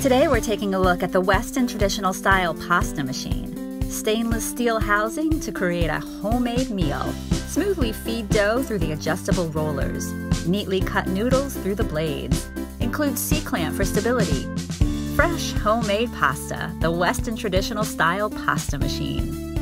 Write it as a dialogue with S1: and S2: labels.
S1: Today we're taking a look at the Weston traditional style pasta machine. Stainless steel housing to create a homemade meal. Smoothly feed dough through the adjustable rollers. Neatly cut noodles through the blades. Includes C-clamp for stability. Fresh homemade pasta, the Weston traditional style pasta machine.